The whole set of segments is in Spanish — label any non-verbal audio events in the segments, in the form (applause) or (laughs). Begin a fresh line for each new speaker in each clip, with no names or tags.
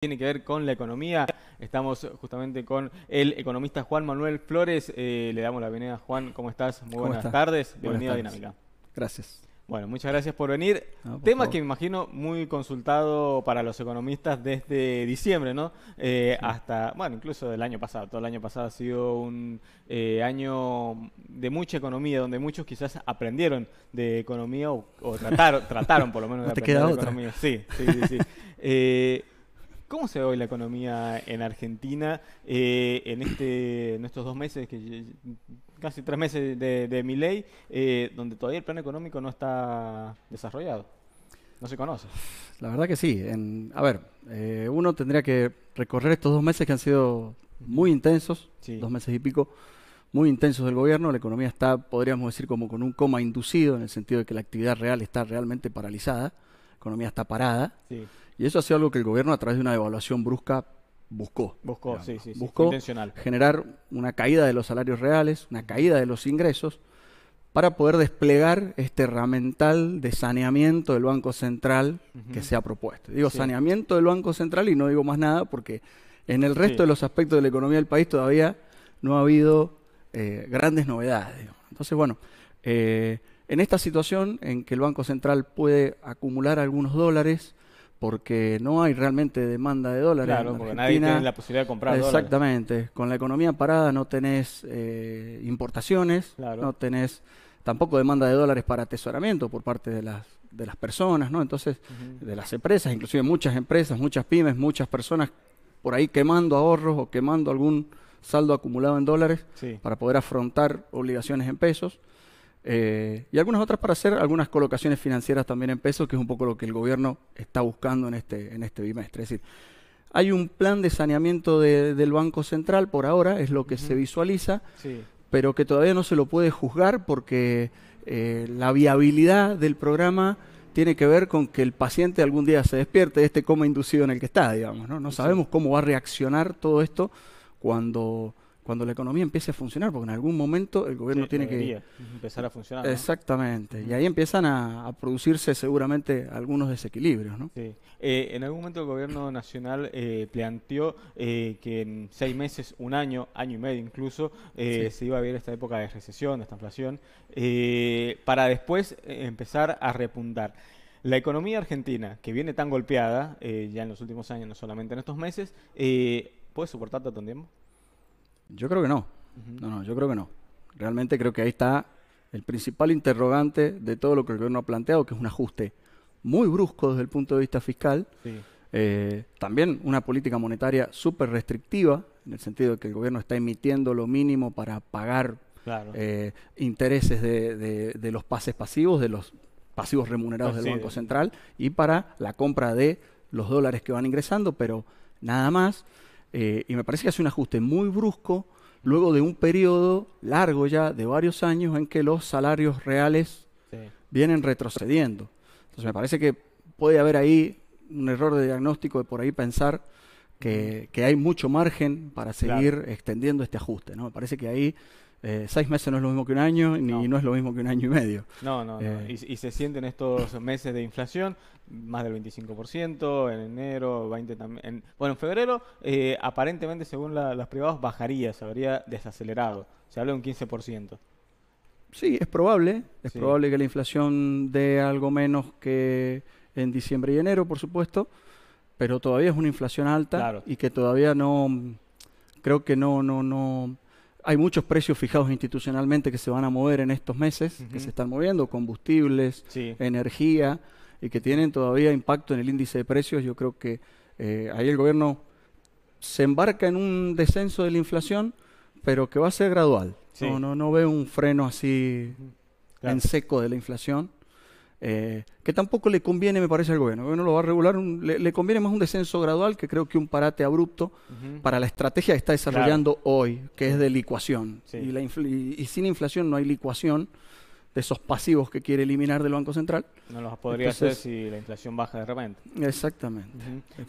tiene que ver con la economía. Estamos justamente con el economista Juan Manuel Flores. Eh, le damos la bienvenida, Juan. ¿Cómo estás? Muy buenas tardes. Bienvenido a Dinámica.
Gracias.
Bueno, muchas gracias por venir. Tema que me imagino muy consultado para los economistas desde diciembre, ¿no? Eh, hasta, bueno, incluso del año pasado. Todo el año pasado ha sido un eh, año de mucha economía, donde muchos quizás aprendieron de economía o, trataron, (laughs) trataron por lo menos de aprender de economía. Sí, sí, sí. sí. (laughs) ¿Cómo se ve hoy la economía en Argentina eh, en, este, en estos dos meses, que, casi tres meses de, de mi ley, eh, donde todavía el plan económico no está desarrollado? No se conoce.
La verdad que sí. a ver, eh, uno tendría que recorrer estos dos meses que han sido muy intensos, dos meses y pico, muy intensos del gobierno. La economía está, podríamos decir, como con un coma inducido, en el sentido de que la actividad real está realmente paralizada, la economía está parada. Sí. Y eso ha sido algo que el gobierno a través de una devaluación brusca buscó.
Buscó, sí, sí,
buscó intencional. generar una caída de los salarios reales, una caída de los ingresos, para poder desplegar este herramental de saneamiento del Banco Central que se ha propuesto. Digo saneamiento del Banco Central y no digo más nada porque en el resto de los aspectos de la economía del país todavía no ha habido eh, grandes novedades. Entonces, bueno, eh, en esta situación en que el Banco Central puede acumular algunos dólares, porque no hay realmente demanda de dólares.
Claro, porque nadie tiene la posibilidad de comprar
Exactamente. Con la economía parada no tenés eh, importaciones, no tenés tampoco demanda de dólares para atesoramiento por parte de las, de las personas, ¿no? Entonces, de las empresas, inclusive muchas empresas, muchas pymes, muchas personas por ahí quemando ahorros o quemando algún saldo acumulado en dólares para poder afrontar obligaciones en pesos. Eh, y algunas otras para hacer algunas colocaciones financieras también en pesos, que es un poco lo que el gobierno está buscando en este, en este bimestre. Es decir, hay un plan de saneamiento del Banco Central por ahora, es lo que se visualiza, pero que todavía no se lo puede juzgar porque eh, la viabilidad del programa tiene que ver con que el paciente algún día se despierte de este coma inducido en el que está, digamos. No, no sabemos cómo va a reaccionar todo esto cuando cuando la economía empiece a funcionar, porque en algún momento el gobierno tiene que
empezar a funcionar.
Exactamente, y ahí empiezan a, producirse seguramente algunos desequilibrios. ¿no?
Sí. Eh, en algún momento el gobierno nacional eh, planteó eh, que en seis meses, un año, año y medio incluso, se iba a vivir esta época de recesión, de esta inflación, para después empezar a repuntar. La economía argentina, que viene tan golpeada ya en los últimos años, no solamente en estos meses, ¿puede soportar tanto tiempo?
Yo creo que no. No, no, yo creo que no. Realmente creo que ahí está el principal interrogante de todo lo que el gobierno ha planteado, que es un ajuste muy brusco desde el punto de vista fiscal. Eh, también una política monetaria súper restrictiva, en el sentido de que el gobierno está emitiendo lo mínimo para pagar eh, intereses de, los pases pasivos, de los pasivos remunerados del Banco Central, y para la compra de los dólares que van ingresando, pero nada más. Eh, y me parece que hace un ajuste muy brusco luego de un periodo largo ya de varios años en que los salarios reales vienen retrocediendo. Entonces me parece que puede haber ahí un error de diagnóstico de por ahí pensar que, que hay mucho margen para seguir extendiendo este ajuste. ¿no? Me parece que ahí eh, seis meses no es lo mismo que un año, ni no. es lo mismo que un año y medio.
No, no, eh, Y, se sienten estos meses de inflación, más del 25%, en enero, 20 también. bueno, en febrero, eh, aparentemente, según las privadas, bajaría, se habría desacelerado. Se habla de un 15%.
Sí, es probable. Es probable que la inflación dé algo menos que en diciembre y enero, por supuesto, pero todavía es una inflación alta y que todavía no, creo que no, no, no hay muchos precios fijados institucionalmente que se van a mover en estos meses, que se están moviendo, combustibles, energía, y que tienen todavía impacto en el índice de precios. Yo creo que eh, ahí el gobierno se embarca en un descenso de la inflación, pero que va a ser gradual. No, no, no veo un freno así en seco de la inflación. Eh, que tampoco le conviene, me parece, al gobierno. El gobierno lo va a regular, le, conviene más un descenso gradual que creo que un parate abrupto para la estrategia que está desarrollando hoy, que es de licuación. Y, y, sin inflación no hay licuación de esos pasivos que quiere eliminar del Banco Central.
No los podría hacer si la inflación baja de repente.
Exactamente.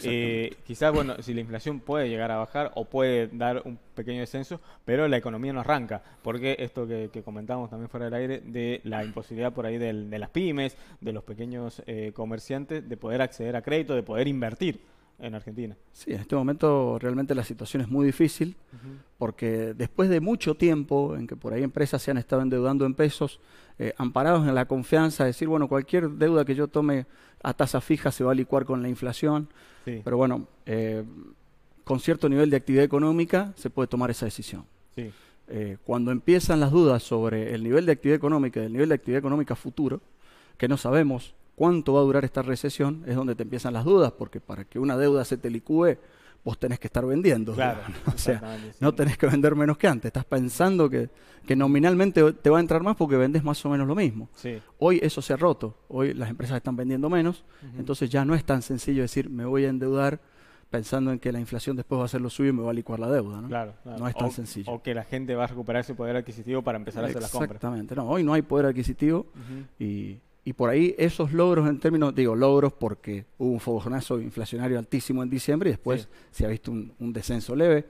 Eh, quizás, bueno, si la inflación puede llegar a bajar o puede dar un pequeño descenso, pero la economía no arranca. Porque esto que, comentamos también fuera del aire, de la imposibilidad por ahí de las pymes, de los pequeños eh, comerciantes, de poder acceder a crédito, de poder invertir. En Argentina.
Sí, en este momento realmente la situación es muy difícil porque después de mucho tiempo en que por ahí empresas se han estado endeudando en pesos, eh, amparados en la confianza de decir, bueno, cualquier deuda que yo tome a tasa fija se va a licuar con la inflación, pero bueno, eh, con cierto nivel de actividad económica se puede tomar esa decisión. Eh, cuando empiezan las dudas sobre el nivel de actividad económica y el nivel de actividad económica futuro, que no sabemos cuánto va a durar esta recesión, es donde te empiezan las dudas, porque para que una deuda se te licúe, vos tenés que estar vendiendo.
Claro,
o sea, no tenés que vender menos que antes. Estás pensando que, que, nominalmente te va a entrar más porque vendes más o menos lo mismo. Hoy eso se ha roto. Hoy las empresas están vendiendo menos. Entonces ya no es tan sencillo decir me voy a endeudar pensando en que la inflación después va a hacer lo suyo y me va a licuar la deuda. ¿no?
Claro,
no es tan sencillo.
O que la gente va a recuperar ese poder adquisitivo para empezar a hacer las compras.
Exactamente. No, hoy no hay poder adquisitivo y y por ahí esos logros en términos, digo logros porque hubo un fogonazo inflacionario altísimo en diciembre y después se ha visto un, descenso leve,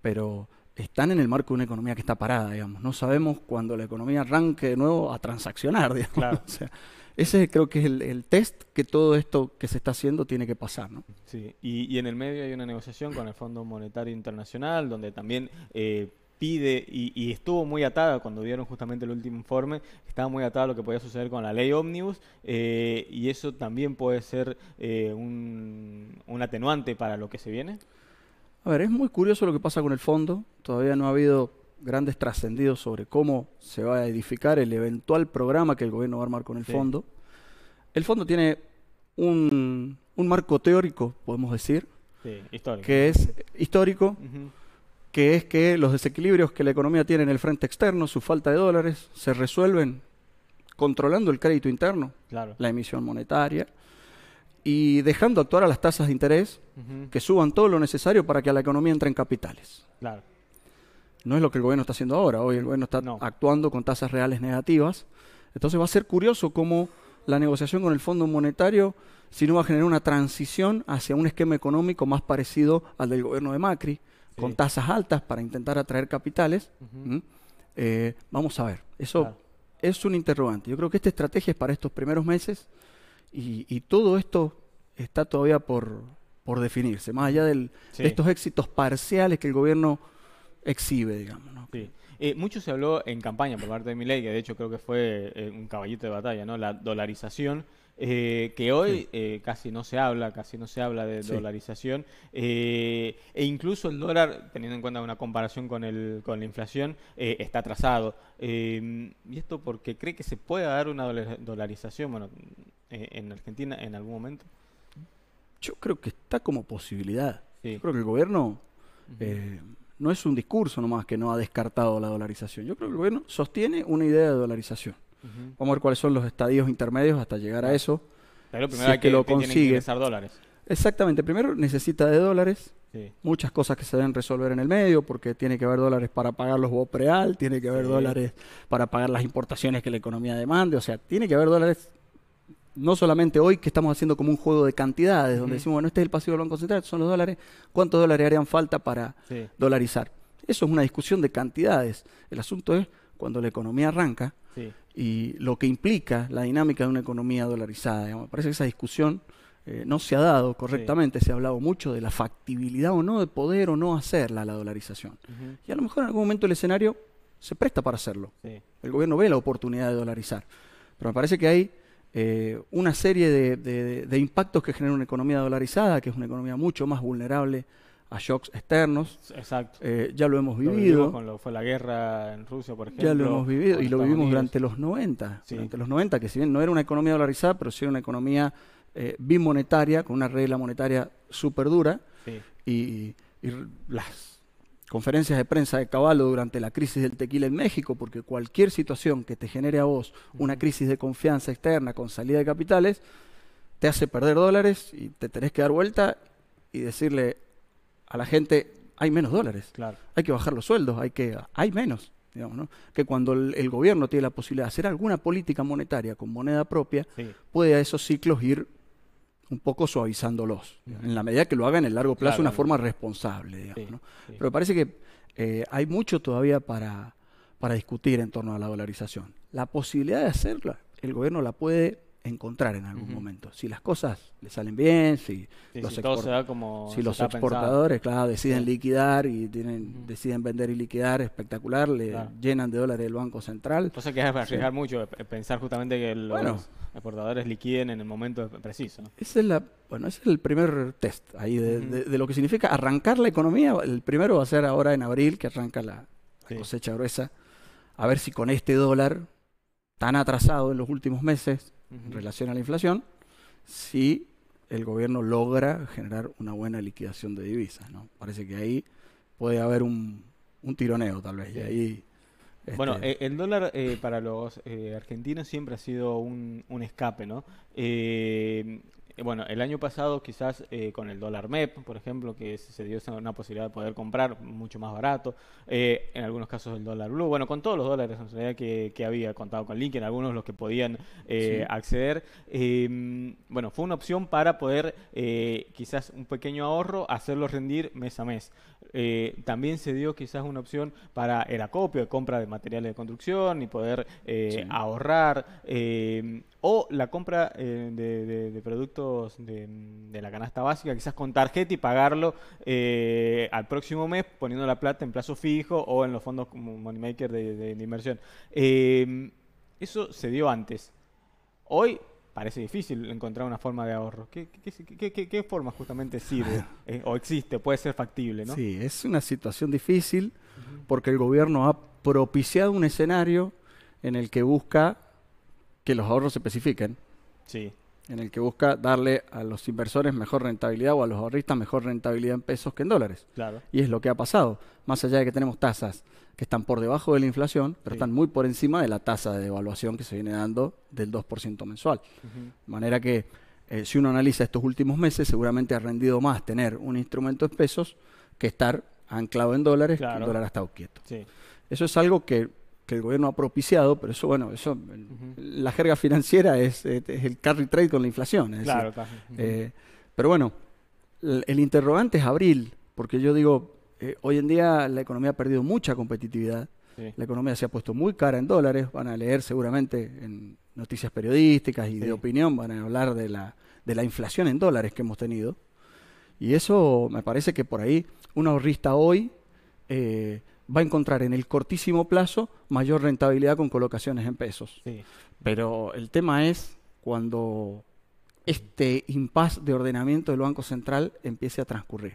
pero están en el marco de una economía que está parada, digamos. No sabemos cuándo la economía arranque de nuevo a transaccionar, (laughs) digamos. O sea, ese creo que es el, test que todo esto que se está haciendo tiene que pasar, ¿no?
Sí, y, y en el medio hay una negociación con el Fondo Monetario Internacional, donde también eh, pide y, estuvo muy atada cuando dieron justamente el último informe, estaba muy atada a lo que podía suceder con la ley Omnibus eh, y eso también puede ser eh, un, atenuante para lo que se viene.
A ver, es muy curioso lo que pasa con el fondo, todavía no ha habido grandes trascendidos sobre cómo se va a edificar el eventual programa que el gobierno va a armar con el fondo. El fondo tiene un, marco teórico, podemos decir, que es histórico que es que los desequilibrios que la economía tiene en el frente externo, su falta de dólares, se resuelven controlando el crédito interno, la emisión monetaria, y dejando actuar a las tasas de interés que suban todo lo necesario para que a la economía entre en capitales. No es lo que el gobierno está haciendo ahora. Hoy el gobierno está actuando con tasas reales negativas. Entonces va a ser curioso cómo la negociación con el Fondo Monetario, si no va a generar una transición hacia un esquema económico más parecido al del gobierno de Macri, con tasas altas para intentar atraer capitales. Eh, vamos a ver, eso es un interrogante. Yo creo que esta estrategia es para estos primeros meses y, todo esto está todavía por, por definirse, más allá de estos éxitos parciales que el gobierno exhibe, digamos.
Eh, mucho se habló en campaña por parte de Milei, que de hecho creo que fue eh, un caballito de batalla, ¿no? La dolarización eh, que hoy eh, casi no se habla, casi no se habla de dolarización, eh, e incluso el dólar, teniendo en cuenta una comparación con, el, con la inflación, está atrasado. y esto porque cree que se puede dar una dolarización, bueno, en Argentina en algún momento.
Yo creo que está como posibilidad. Yo creo que el gobierno no es un discurso nomás que no ha descartado la dolarización. Yo creo que el gobierno sostiene una idea de dolarización. Vamos a ver cuáles son los estadios intermedios hasta llegar a eso.
Pero primero hay que, lo consigue. dólares.
Exactamente, primero necesita de dólares, muchas cosas que se deben resolver en el medio, porque tiene que haber dólares para pagar los BOPREAL, tiene que haber dólares para pagar las importaciones que la economía demande, o sea, tiene que haber dólares, no solamente hoy que estamos haciendo como un juego de cantidades, donde decimos, bueno, este es el pasivo del Banco Central, son los dólares, ¿cuántos dólares harían falta para dolarizar? Eso es una discusión de cantidades. El asunto es cuando la economía arranca, y lo que implica la dinámica de una economía dolarizada. Me parece que esa discusión eh, no se ha dado correctamente, se ha hablado mucho de la factibilidad o no de poder o no hacerla la dolarización. Y a lo mejor en algún momento el escenario se presta para hacerlo. El gobierno ve la oportunidad de dolarizar. Pero me parece que hay eh, una serie de, de, impactos que genera una economía dolarizada, que es una economía mucho más vulnerable a shocks externos.
Exacto.
Eh, ya lo hemos vivido.
con lo fue la guerra en Rusia, por ejemplo.
Ya lo hemos vivido y lo vivimos durante los 90. Durante los 90, que si bien no era una economía dolarizada, pero sí era una economía eh, bimonetaria, con una regla monetaria súper dura. Y, las conferencias de prensa de Caballo durante la crisis del tequila en México, porque cualquier situación que te genere a vos una crisis de confianza externa con salida de capitales, te hace perder dólares y te tenés que dar vuelta y decirle a la gente hay menos dólares.
Claro.
Hay que bajar los sueldos, hay que hay menos, digamos, ¿no? Que cuando el, gobierno tiene la posibilidad de hacer alguna política monetaria con moneda propia, puede a esos ciclos ir un poco suavizándolos, en la medida que lo haga en el largo plazo de una forma responsable, digamos, ¿no? Pero parece que eh, hay mucho todavía para, para discutir en torno a la dolarización. La posibilidad de hacerla, el gobierno la puede encontrar en algún momento. Si las cosas le salen bien, si
los, si los
exportadores, claro, deciden liquidar y tienen, deciden vender y liquidar, espectacular, le llenan de dólares el Banco Central.
Entonces que es arriesgar mucho, pensar justamente que los exportadores liquiden en el momento preciso.
Ese es la, bueno, ese es el primer test ahí de, lo que significa arrancar la economía. El primero va a ser ahora en abril, que arranca la cosecha gruesa. A ver si con este dólar tan atrasado en los últimos meses en relación a la inflación, si el gobierno logra generar una buena liquidación de divisas. ¿no? Parece que ahí puede haber un, tironeo tal vez. Y ahí,
Bueno, este, eh, el dólar eh, para los eh, argentinos siempre ha sido un, un escape, ¿no? Eh, bueno, el año pasado quizás eh, con el dólar MEP, por ejemplo, que se dio una posibilidad de poder comprar mucho más barato, eh, en algunos casos el dólar blue, bueno, con todos los dólares en realidad que, había contado con Link, en algunos los que podían acceder, em, bueno, fue una opción para poder quizás un pequeño ahorro, hacerlo rendir mes a mes. también se dio quizás una opción para el acopio de compra de materiales de construcción y poder ahorrar em, o la compra eh, de, productos de, la canasta básica, quizás con tarjeta y pagarlo eh, al próximo mes poniendo la plata en plazo fijo o en los fondos como Moneymaker de, inversión. Em, eso se dio antes. Hoy parece difícil encontrar una forma de ahorro. ¿Qué, qué, forma justamente sirve (laughs) eh, o existe, puede ser factible? ¿no?
Sí, es una situación difícil porque el gobierno ha propiciado un escenario en el que busca que los ahorros se especifiquen.
Sí.
En el que busca darle a los inversores mejor rentabilidad o a los ahorristas mejor rentabilidad en pesos que en dólares.
Claro.
Y es lo que ha pasado. Más allá de que tenemos tasas que están por debajo de la inflación, pero están muy por encima de la tasa de devaluación que se viene dando del 2% mensual. De manera que eh, si uno analiza estos últimos meses, seguramente ha rendido más tener un instrumento en pesos que estar anclado en dólares, que el dólar ha estado quieto.
Sí.
Eso es algo que que el gobierno ha propiciado, pero eso, bueno, eso, la jerga financiera es, el carry trade con la inflación.
claro,
eh, pero bueno, el, interrogante es abril, porque yo digo, eh, hoy en día la economía ha perdido mucha competitividad, la economía se ha puesto muy cara en dólares, van a leer seguramente en noticias periodísticas y de opinión, van a hablar de la, de la inflación en dólares que hemos tenido, y eso me parece que por ahí un ahorrista hoy... Eh, va a encontrar en el cortísimo plazo mayor rentabilidad con colocaciones en pesos. Pero el tema es cuando este impasse de ordenamiento del Banco Central empiece a transcurrir.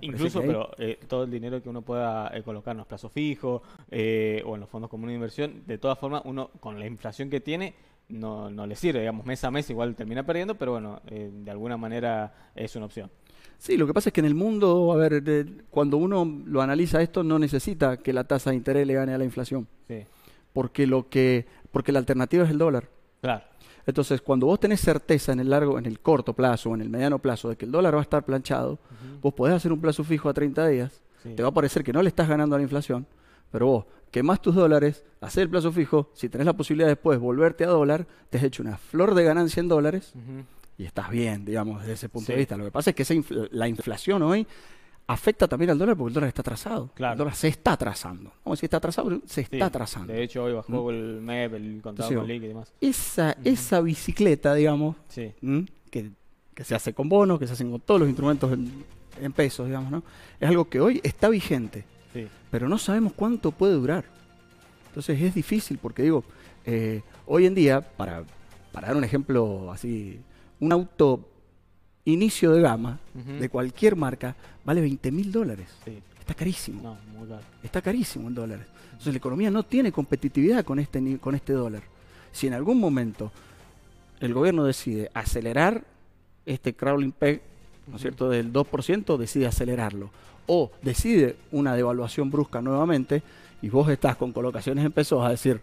incluso, pero eh, todo el dinero que uno pueda eh, colocar en los plazos fijos eh, o en los fondos comunes de inversión, de todas formas, uno con la inflación que tiene no, no le sirve, digamos, mes a mes igual termina perdiendo, pero bueno, de alguna manera es una opción.
Sí, lo que pasa es que en el mundo, a ver, cuando uno lo analiza esto, no necesita que la tasa de interés le gane a la inflación.
Sí.
Porque lo que, porque la alternativa es el dólar.
Claro.
Entonces, cuando vos tenés certeza en el largo, en el corto plazo o en el mediano plazo de que el dólar va a estar planchado, vos podés hacer un plazo fijo a 30 días. Te va a parecer que no le estás ganando a la inflación, pero vos quemás tus dólares, haces el plazo fijo, si tenés la posibilidad después de volverte a dólar, te has hecho una flor de ganancia en dólares y estás bien, digamos, desde ese punto de vista. Lo que pasa es que la inflación hoy afecta también al dólar porque el dólar está atrasado.
Claro.
El dólar se está atrasando. Como si está atrasado, se está atrasando.
De hecho, hoy bajó el MEP, el contado con y demás.
Esa, esa bicicleta, digamos, que, se hace con bonos, que se hacen con todos los instrumentos en, pesos, digamos, ¿no? Es algo que hoy está vigente, pero no sabemos cuánto puede durar. Entonces es difícil porque digo, eh, hoy en día, para, para dar un ejemplo así un auto inicio de gama de cualquier marca vale 20 mil dólares. Está carísimo. Está carísimo en dólares. Entonces la economía no tiene competitividad con este, con este dólar. Si en algún momento el gobierno decide acelerar este crawling peg, ¿no es cierto?, del 2%, decide acelerarlo. O decide una devaluación brusca nuevamente y vos estás con colocaciones en pesos a decir,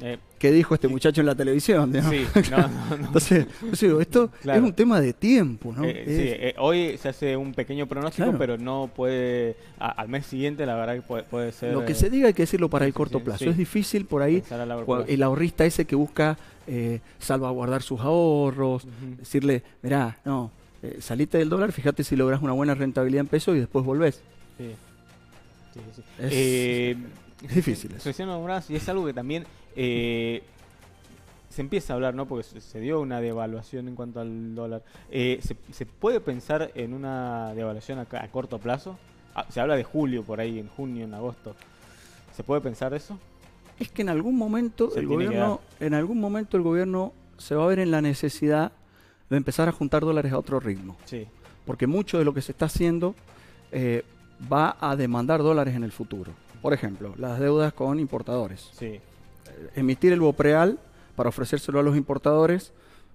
eh, ¿Qué dijo este muchacho en la televisión?
Sí, (laughs) no, no, no.
Entonces, esto es un tema de tiempo, ¿no?
Eh, sí, eh, hoy se hace un pequeño pronóstico, pero no puede, al mes siguiente la verdad que puede, ser...
Lo que se diga hay que decirlo para el corto plazo. Es difícil por ahí, el ahorrista ese que busca salvaguardar sus ahorros, decirle, mirá, no, salite del dólar, fíjate si logras una buena rentabilidad en pesos y después volvés.
Sí, sí, sí.
Es, (laughs) difícil
eso. y es algo que también eh, se empieza a hablar, ¿no? Porque se, dio una devaluación en cuanto al dólar. Eh, ¿se, puede pensar en una devaluación a, a corto plazo? Ah, se habla de julio, por ahí, en junio, en agosto. ¿Se puede pensar eso?
Es que en algún momento el gobierno, en algún momento el gobierno se va a ver en la necesidad de empezar a juntar dólares a otro ritmo.
Sí.
Porque mucho de lo que se está haciendo eh, va a demandar dólares en el futuro. Por ejemplo, las deudas con importadores.
Sí.
Emitir el BOPREAL para ofrecérselo a los importadores,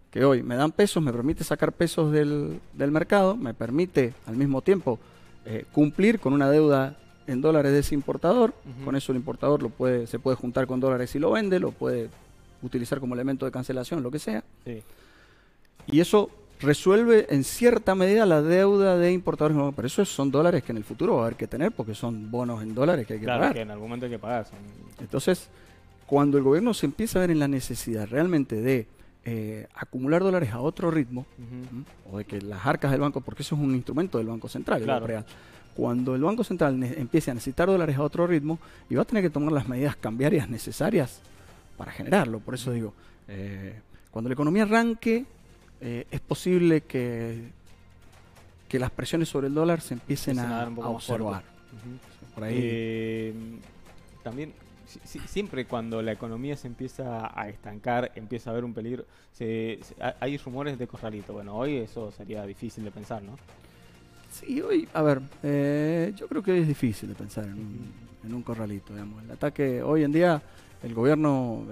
que hoy me dan pesos, me permite sacar pesos del, mercado, me permite al mismo tiempo eh, cumplir con una deuda en dólares de ese importador, con eso el importador lo puede, se puede juntar con dólares y lo vende, lo puede utilizar como elemento de cancelación, lo que sea. Y eso resuelve en cierta medida la deuda de importadores. Pero eso son dólares que en el futuro va a haber que tener porque son bonos en dólares que hay que
claro,
pagar.
que en algún momento hay que pagar.
Entonces, cuando el gobierno se empieza a ver en la necesidad realmente de eh, acumular dólares a otro ritmo, o de que las arcas del banco, porque eso es un instrumento del Banco Central, real, cuando el Banco Central empiece a necesitar dólares a otro ritmo, y va a tener que tomar las medidas cambiarias necesarias para generarlo. Por eso digo, eh, cuando la economía arranque, eh, es posible que, que las presiones sobre el dólar se empiecen a, observar.
Por ahí. Eh, también, siempre cuando la economía se empieza a estancar, empieza a haber un peligro, hay rumores de corralito. Bueno, hoy eso sería difícil de pensar, ¿no?
Sí, hoy, a ver, eh, yo creo que hoy es difícil de pensar en un, en un corralito, digamos. El ataque, hoy en día, el gobierno,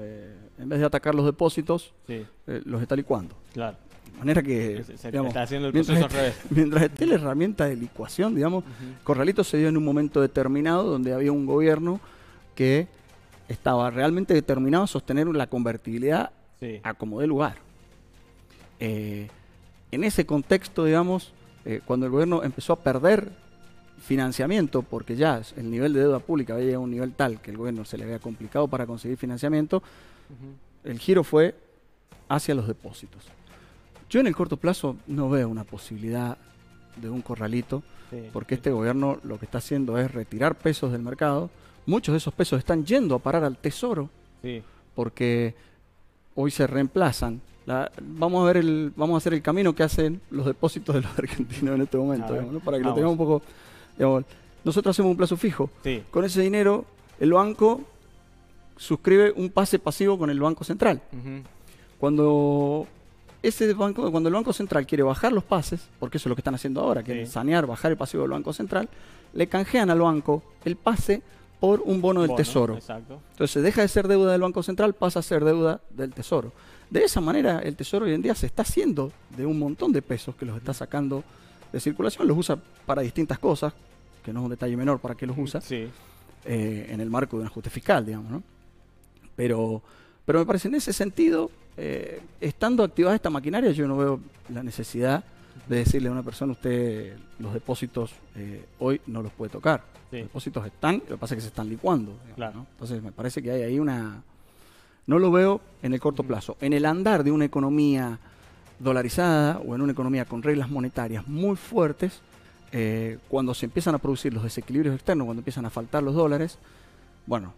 en vez de atacar los depósitos, los está licuando.
Claro
manera que
está haciendo el proceso
mientras,
al revés.
mientras esté la herramienta de licuación, digamos, Corralito se dio en un momento determinado donde había un gobierno que estaba realmente determinado a sostener la convertibilidad a como de lugar. Eh, en ese contexto, digamos, eh, cuando el gobierno empezó a perder financiamiento, porque ya el nivel de deuda pública había llegado a un nivel tal que el gobierno se le había complicado para conseguir financiamiento, el giro fue hacia los depósitos. Yo en el corto plazo no veo una posibilidad de un corralito, porque este gobierno lo que está haciendo es retirar pesos del mercado. Muchos de esos pesos están yendo a parar al tesoro, porque hoy se reemplazan. vamos a ver el, vamos a hacer el camino que hacen los depósitos de los (laughs) argentinos en este momento, para que lo tengamos un poco. nosotros hacemos un plazo fijo. Con ese dinero, el banco suscribe un pase pasivo con el Banco Central. Cuando ese banco, cuando el Banco Central quiere bajar los pases, porque eso es lo que están haciendo ahora, que es sanear, bajar el pasivo del Banco Central, le canjean al banco el pase por un bono del Tesoro. Entonces deja de ser deuda del Banco Central, pasa a ser deuda del Tesoro. De esa manera el Tesoro hoy en día se está haciendo de un montón de pesos que los está sacando de circulación, los usa para distintas cosas, que no es un detalle menor para qué los usa,
eh,
en el marco de un ajuste fiscal, digamos, ¿no? Pero, pero me parece en ese sentido eh, estando activada esta maquinaria, yo no veo la necesidad de decirle a una persona, usted los depósitos eh, hoy no los puede tocar. Los depósitos están, lo que pasa es que se están licuando. Entonces me parece que hay ahí una... No lo veo en el corto plazo. En el andar de una economía dolarizada o en una economía con reglas monetarias muy fuertes, eh, cuando se empiezan a producir los desequilibrios externos, cuando empiezan a faltar los dólares, bueno,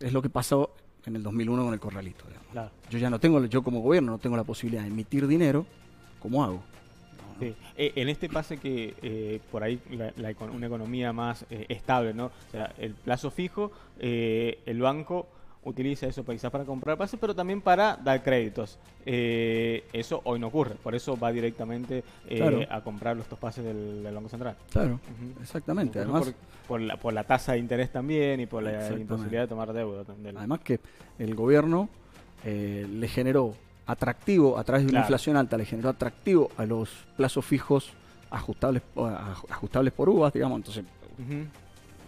es lo que pasó en el 2001 con el corralito. Yo ya no tengo, yo como gobierno no tengo la posibilidad de emitir dinero, ¿cómo hago?
Eh, en este pase que eh, por ahí una economía más eh, estable, ¿no? O sea, el plazo fijo, el banco utiliza eso quizás para comprar pases, pero también para dar créditos. Eh, eso hoy no ocurre, por eso va directamente eh, a comprar los pases del, Banco Central.
Claro, exactamente. Además,
por, la, por la tasa de interés también y por la imposibilidad de tomar deuda.
Además que el gobierno eh, le generó atractivo, a través de una inflación alta, le generó atractivo a los plazos fijos ajustables, ajustables por uvas, digamos, entonces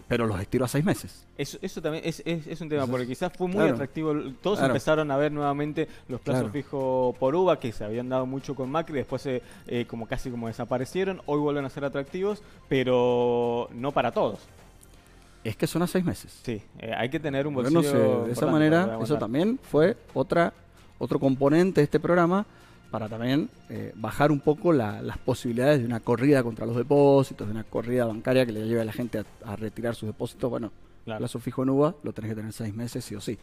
pero los estiro a seis meses.
Eso, eso también es, es, un tema, porque quizás fue muy atractivo. Todos empezaron a ver nuevamente los plazos fijos por UVA, que se habían dado mucho con Macri, después eh, como casi como desaparecieron, hoy vuelven a ser atractivos, pero no para todos.
Es que son a seis meses.
Sí, eh, hay que tener un bolsillo.
de esa manera, eso también fue otra otro componente de este programa para también eh, bajar un poco las posibilidades de una corrida contra los depósitos, de una corrida bancaria que le lleve a la gente a, retirar sus depósitos. Bueno, plazo fijo en UVA lo tenés que tener seis meses sí o sí.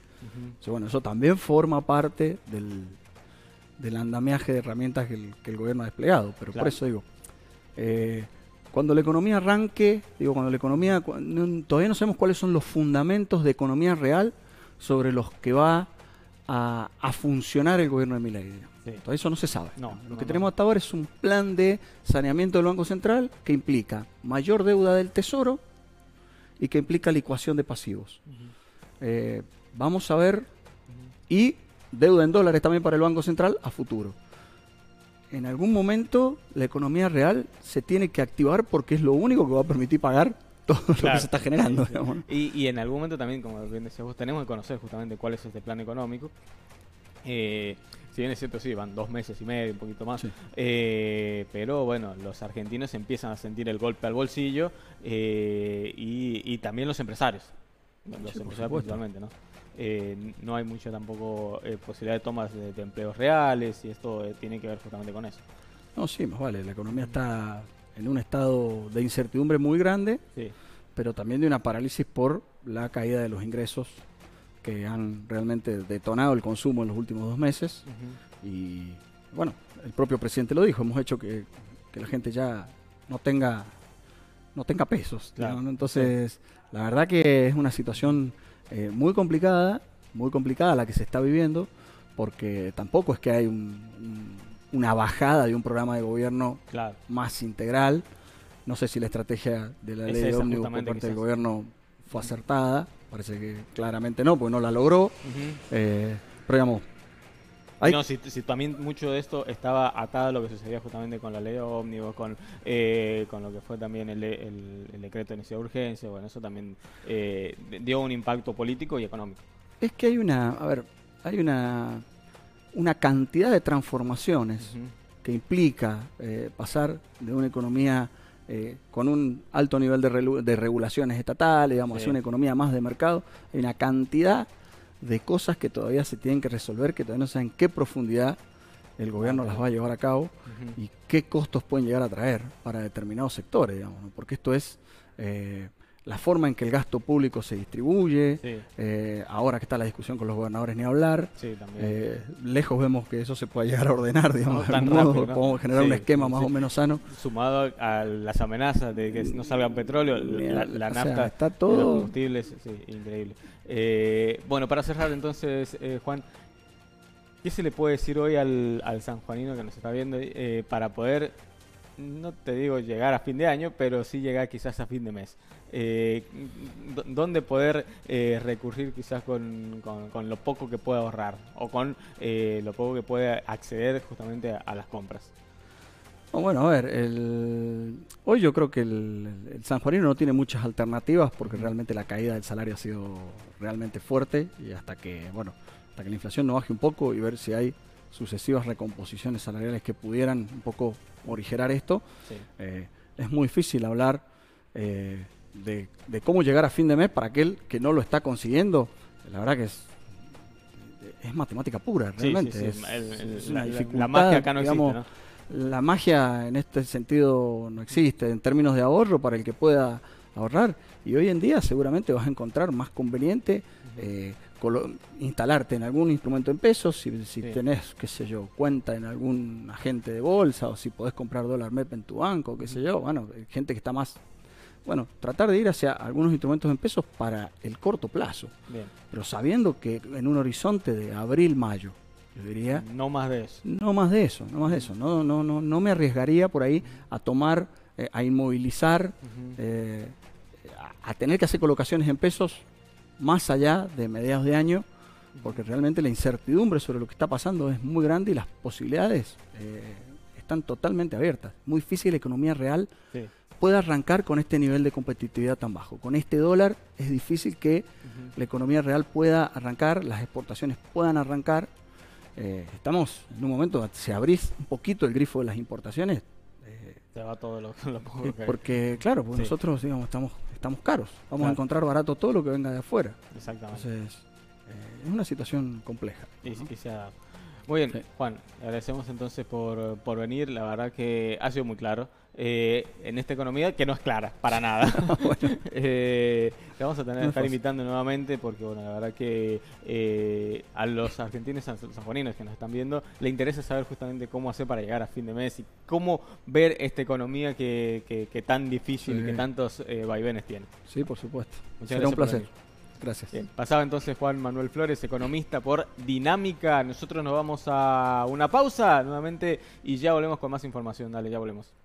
bueno, eso también forma parte del, del andamiaje de herramientas que el, gobierno ha desplegado. Pero por eso digo, eh, cuando la economía arranque, digo, cuando la economía, todavía no sabemos cuáles son los fundamentos de economía real sobre los que va a, funcionar el gobierno de Todo eso no se sabe. Lo que tenemos hasta ahora es un plan de saneamiento del Banco Central que implica mayor deuda del Tesoro y que implica licuación de pasivos. Eh, vamos a ver, y deuda en dólares también para el Banco Central a futuro. En algún momento la economía real se tiene que activar porque es lo único que va a permitir pagar todo lo que se está generando.
Y, en algún momento también, como bien decías vos, tenemos que conocer justamente cuál es este plan económico. Eh, si bien es cierto, sí, van dos meses y medio, un poquito más. Eh, pero bueno, los argentinos empiezan a sentir el golpe al bolsillo eh, y, también los empresarios. Los empresarios principalmente, ¿no? Eh, no hay mucha tampoco posibilidad de tomas de, empleos reales y esto tiene que ver justamente con eso.
No, sí, más vale. La economía está en un estado de incertidumbre muy grande, pero también de una parálisis por la caída de los ingresos que han realmente detonado el consumo en los últimos dos meses. Y bueno, el propio presidente lo dijo, hemos hecho que, la gente ya no tenga no tenga pesos. Entonces, la verdad que es una situación eh, muy complicada, muy complicada la que se está viviendo, porque tampoco es que hay una bajada de un programa de gobierno más integral. No sé si la estrategia de la ley de ómnibus por parte del gobierno fue acertada. Parece que claramente no, porque no la logró. Eh, pero digamos.
No, si, también mucho de esto estaba atado a lo que sucedía justamente con la ley ómnibus, con, eh, con lo que fue también el, decreto de necesidad de urgencia, bueno, eso también eh, dio un impacto político y económico.
Es que hay una, a ver, hay una, una cantidad de transformaciones que implica pasar de una economía eh, con un alto nivel de, regulaciones estatales, digamos, una economía más de mercado, hay una cantidad de cosas que todavía se tienen que resolver, que todavía no saben qué profundidad el gobierno las va a llevar a cabo y qué costos pueden llegar a traer para determinados sectores, digamos, porque esto es eh, la forma en que el gasto público se distribuye, eh, ahora que está la discusión con los gobernadores ni hablar, eh, lejos vemos que eso se pueda llegar a ordenar, digamos, de modo, podemos generar un esquema más o menos sano.
Sumado a las amenazas de que no salga petróleo, la, nafta,
está todo... los
combustibles, increíble. Eh, bueno, para cerrar entonces, Juan, ¿qué se le puede decir hoy al, al sanjuanino que nos está viendo para poder no te digo llegar a fin de año, pero sí llegar quizás a fin de mes. Eh, ¿Dónde poder eh, recurrir quizás con, con, lo poco que pueda ahorrar o con eh, lo poco que puede acceder justamente a, las compras?
bueno, a ver, hoy yo creo que el, el San Juanino no tiene muchas alternativas porque realmente la caída del salario ha sido realmente fuerte y hasta que, bueno, hasta que la inflación no baje un poco y ver si hay sucesivas recomposiciones salariales que pudieran un poco origerar esto, eh, es muy difícil hablar eh, de, cómo llegar a fin de mes para aquel que no lo está consiguiendo. La verdad que es, es matemática pura, realmente.
Es, una dificultad, la, magia acá no existe,
La magia en este sentido no existe, en términos de ahorro para el que pueda ahorrar. Y hoy en día seguramente vas a encontrar más conveniente instalarte en algún instrumento en pesos, si, si tenés, qué sé yo, cuenta en algún agente de bolsa o si podés comprar dólar MEP en tu banco, qué sé yo, bueno, gente que está más... Bueno, tratar de ir hacia algunos instrumentos en pesos para el corto plazo, pero sabiendo que en un horizonte de abril-mayo, yo diría...
No más de eso.
No más de eso, no más de eso. No, no, no, no me arriesgaría por ahí a tomar, eh, a inmovilizar, eh, a tener que hacer colocaciones en pesos más allá de mediados de año, porque realmente la incertidumbre sobre lo que está pasando es muy grande y las posibilidades eh, están totalmente abiertas. Muy difícil la economía real pueda arrancar con este nivel de competitividad tan bajo. Con este dólar es difícil que la economía real pueda arrancar, las exportaciones puedan arrancar. Eh, estamos en un momento, si abrís un poquito el grifo de las importaciones,
eh, se va todo lo, (laughs)
Porque, claro, pues nosotros digamos, estamos estamos caros. Vamos a encontrar barato todo lo que venga de afuera.
Exactamente.
Entonces, eh, es una situación compleja.
Y, Muy bien, Juan, agradecemos entonces por, por, venir. La verdad que ha sido muy claro. Eh, en esta economía que no es clara, para nada. (laughs) (laughs) eh, vamos a tener que estar invitando nuevamente porque, bueno, la verdad que eh, a los argentinos sanjuaninos que nos están viendo le interesa saber justamente cómo hacer para llegar a fin de mes y cómo ver esta economía que, que, tan difícil y que tantos eh, vaivenes tiene.
Sí, por supuesto. Muchas Será un placer. Gracias.
pasaba entonces Juan Manuel Flores, economista por Dinámica. Nosotros nos vamos a una pausa nuevamente y ya volvemos con más información. Dale, ya volvemos.